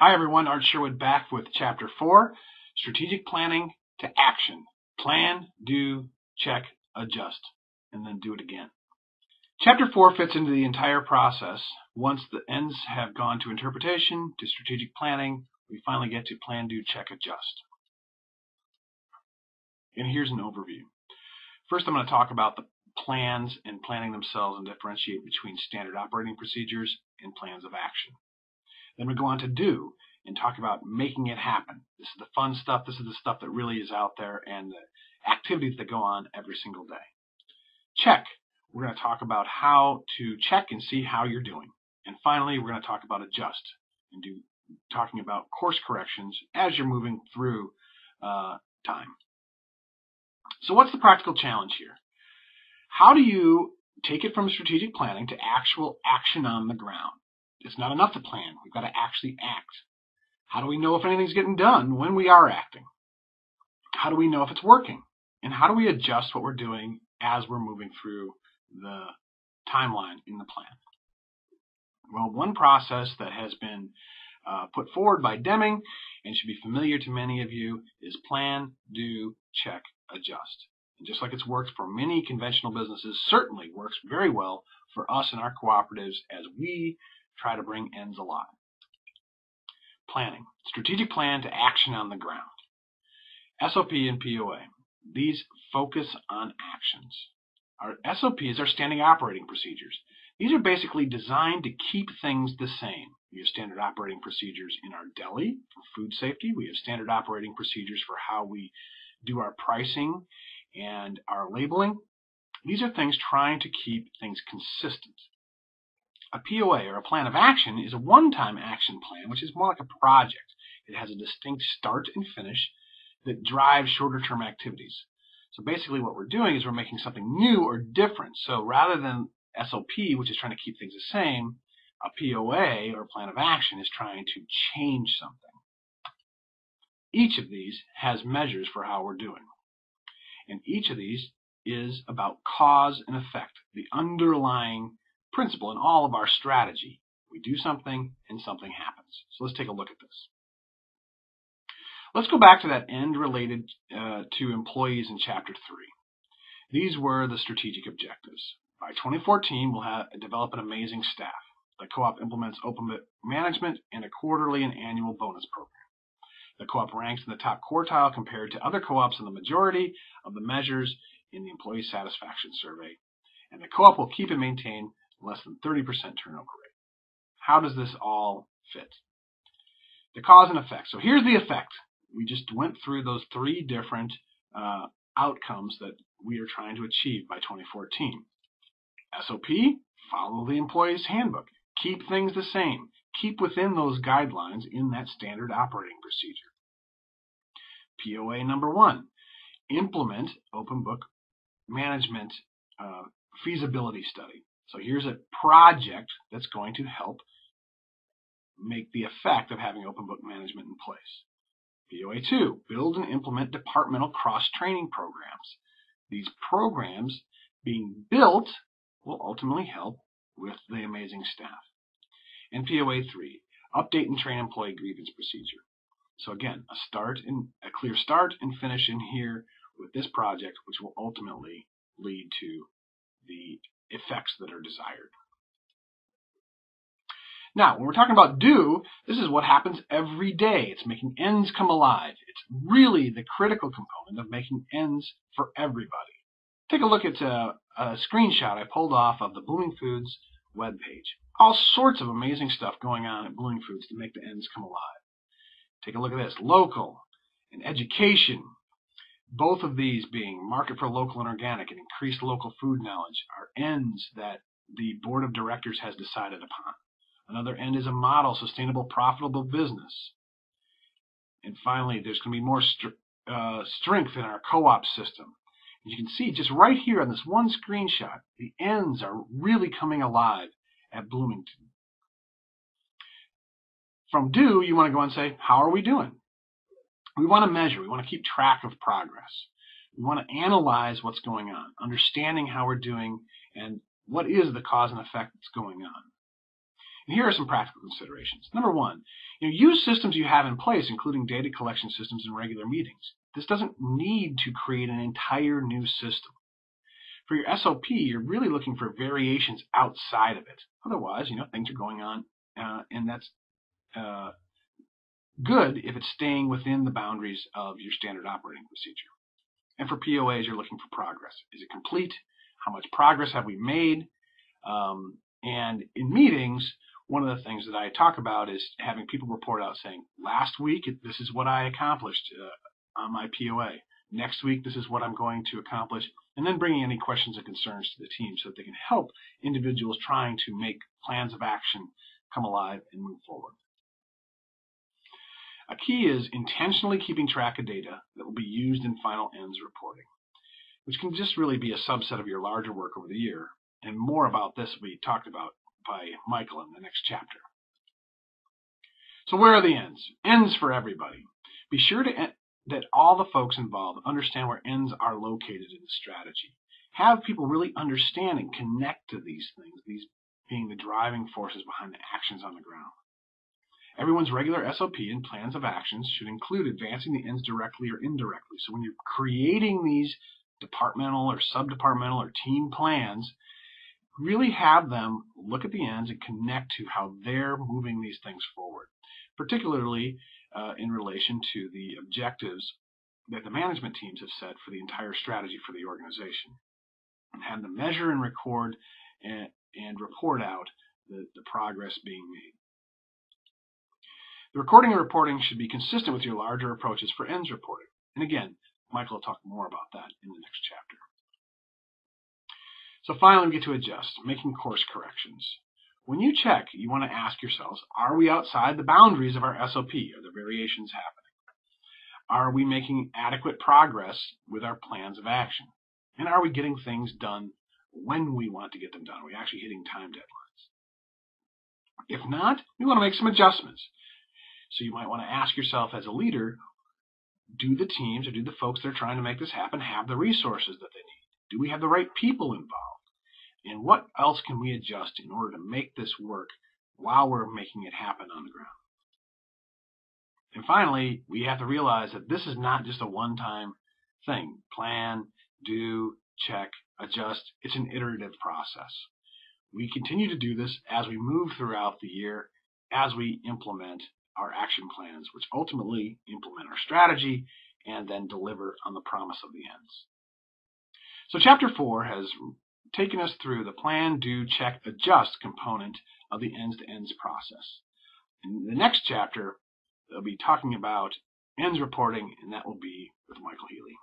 Hi everyone, Art Sherwood back with Chapter 4, Strategic Planning to Action. Plan, do, check, adjust, and then do it again. Chapter 4 fits into the entire process. Once the ends have gone to interpretation, to strategic planning, we finally get to plan, do, check, adjust. And here's an overview. First I'm going to talk about the plans and planning themselves and differentiate between standard operating procedures and plans of action. Then we go on to do and talk about making it happen. This is the fun stuff. This is the stuff that really is out there and the activities that go on every single day. Check. We're going to talk about how to check and see how you're doing. And finally, we're going to talk about adjust and do talking about course corrections as you're moving through uh, time. So what's the practical challenge here? How do you take it from strategic planning to actual action on the ground? It's not enough to plan. We've got to actually act. How do we know if anything's getting done when we are acting? How do we know if it's working? And how do we adjust what we're doing as we're moving through the timeline in the plan? Well, one process that has been uh, put forward by Deming and should be familiar to many of you is plan, do, check, adjust. And just like it's worked for many conventional businesses, certainly works very well for us and our cooperatives as we try to bring ends alive. Planning. Strategic plan to action on the ground. SOP and POA. These focus on actions. Our SOPs are standing operating procedures. These are basically designed to keep things the same. We have standard operating procedures in our deli for food safety. We have standard operating procedures for how we do our pricing and our labeling. These are things trying to keep things consistent. A POA, or a plan of action, is a one-time action plan, which is more like a project. It has a distinct start and finish that drives shorter-term activities. So basically what we're doing is we're making something new or different. So rather than SOP, which is trying to keep things the same, a POA, or plan of action, is trying to change something. Each of these has measures for how we're doing. And each of these is about cause and effect, the underlying principle in all of our strategy. We do something and something happens. So let's take a look at this. Let's go back to that end related uh, to employees in Chapter 3. These were the strategic objectives. By 2014, we'll have develop an amazing staff. The co-op implements open management and a quarterly and annual bonus program. The co-op ranks in the top quartile compared to other co-ops in the majority of the measures in the employee satisfaction survey. And the co-op will keep and maintain less than 30% turnover rate. How does this all fit? The cause and effect. So here's the effect. We just went through those three different uh, outcomes that we are trying to achieve by 2014. SOP, follow the employee's handbook. Keep things the same. Keep within those guidelines in that standard operating procedure. POA number one, implement open book management uh, feasibility study. So here's a project that's going to help make the effect of having open book management in place. POA 2, build and implement departmental cross-training programs. These programs being built will ultimately help with the amazing staff. And POA 3, update and train employee grievance procedure. So again, a start and a clear start and finish in here with this project, which will ultimately lead to the effects that are desired. Now, when we're talking about do, this is what happens every day. It's making ends come alive. It's really the critical component of making ends for everybody. Take a look at a, a screenshot I pulled off of the Blooming Foods webpage. All sorts of amazing stuff going on at Blooming Foods to make the ends come alive. Take a look at this. Local and education both of these being market for local and organic and increased local food knowledge are ends that the board of directors has decided upon. Another end is a model, sustainable, profitable business. And finally, there's going to be more uh, strength in our co-op system. As you can see, just right here on this one screenshot, the ends are really coming alive at Bloomington. From do, you want to go and say, how are we doing? We want to measure. We want to keep track of progress. We want to analyze what's going on, understanding how we're doing and what is the cause and effect that's going on. And here are some practical considerations. Number one, you know, use systems you have in place, including data collection systems and regular meetings. This doesn't need to create an entire new system. For your SOP, you're really looking for variations outside of it. Otherwise, you know, things are going on, uh, and that's uh, good if it's staying within the boundaries of your standard operating procedure. And for POAs, you're looking for progress. Is it complete? How much progress have we made? Um, and in meetings, one of the things that I talk about is having people report out saying, last week, this is what I accomplished uh, on my POA. Next week, this is what I'm going to accomplish. And then bringing any questions and concerns to the team so that they can help individuals trying to make plans of action come alive and move forward. A key is intentionally keeping track of data that will be used in final ends reporting, which can just really be a subset of your larger work over the year. And more about this will be talked about by Michael in the next chapter. So where are the ends? Ends for everybody. Be sure to that all the folks involved understand where ends are located in the strategy. Have people really understand and connect to these things, these being the driving forces behind the actions on the ground. Everyone's regular SOP and plans of actions should include advancing the ends directly or indirectly. So when you're creating these departmental or subdepartmental or team plans, really have them look at the ends and connect to how they're moving these things forward, particularly uh, in relation to the objectives that the management teams have set for the entire strategy for the organization. And have them measure and record and, and report out the, the progress being made. The recording and reporting should be consistent with your larger approaches for ends reporting. And again, Michael will talk more about that in the next chapter. So finally, we get to adjust, making course corrections. When you check, you want to ask yourselves, are we outside the boundaries of our SOP? Are the variations happening? Are we making adequate progress with our plans of action? And are we getting things done when we want to get them done? Are we actually hitting time deadlines? If not, we want to make some adjustments. So you might want to ask yourself as a leader, do the teams or do the folks that are trying to make this happen have the resources that they need? Do we have the right people involved? And what else can we adjust in order to make this work while we're making it happen on the ground? And finally, we have to realize that this is not just a one-time thing. Plan, do, check, adjust. It's an iterative process. We continue to do this as we move throughout the year, as we implement our action plans, which ultimately implement our strategy and then deliver on the promise of the ends. So chapter four has taken us through the plan, do, check, adjust component of the ends to ends process. In the next chapter, they'll be talking about ends reporting, and that will be with Michael Healy.